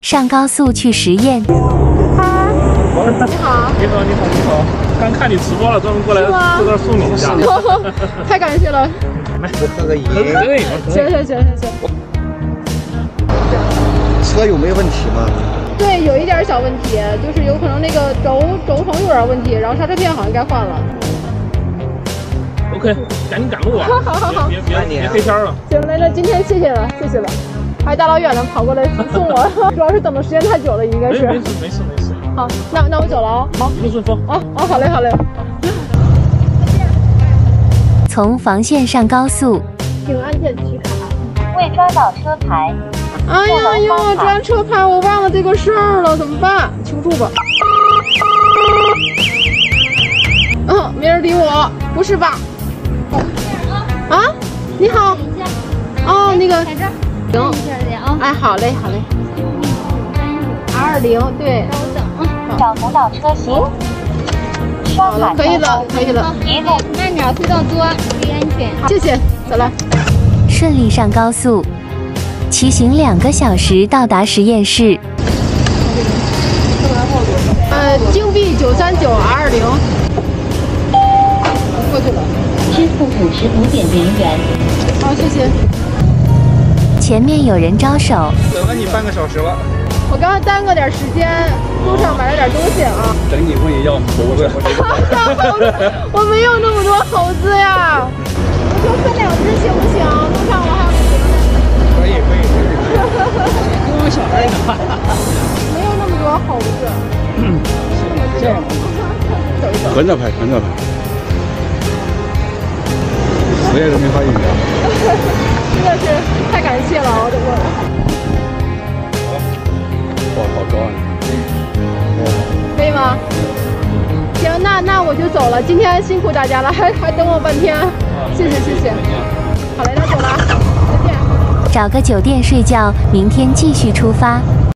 上高速去实验。你好，你好，你好，你好！刚看你直播了，专门过来在这送你一下。太感谢了。来，合个影。合个影。行行行行行。车有没有问题吗？对，有一点小问题，就是有可能那个轴轴承有点问题，然后刹车片好像该换了。OK，赶紧赶路啊！好好好，别别别黑天了。行，那那今天谢谢了，谢谢了。还大老远的跑过来送我，主要是等的时间太久了，应该是。没事没事没事。好，那那我走了啊。好，一路顺风。哦哦，好嘞好嘞。从防线上高速。请安全取卡。未抓到车牌。哎呀呀，抓车牌我忘了这个事儿了，怎么办？求助吧。嗯，没人理我，不是吧？啊，你好。哦，那个。行，哎，好嘞，好嘞。二零，对。稍等，找不到车型。好了，可以了，可以了。慢点，推到多，注意安全。谢谢，走了。顺利上高速，骑行两个小时到达实验室。呃，金币九三九 R 零。五十五点零元。好，谢谢。前面有人招手，等了你半个小时了。我刚刚耽搁点时间，路上买了点东西啊。等你问你要猴子。我没有那么多猴子呀。我说分两只行不行？路上我还有别的。可以可以可以。跟我小孩一样。没有那么多猴子。这样。走一走。横着拍，横着拍。实验都没发现你。真的是太感谢了，我的我。哇，好高啊！可以吗？行，那那我就走了。今天辛苦大家了，还 还等我半天，谢谢谢谢。好嘞，那走了，再见。找个酒店睡觉，明天继续出发。